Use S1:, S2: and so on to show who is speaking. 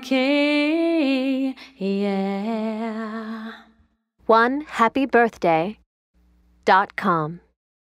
S1: king. Yeah.
S2: One happy birthday dot com.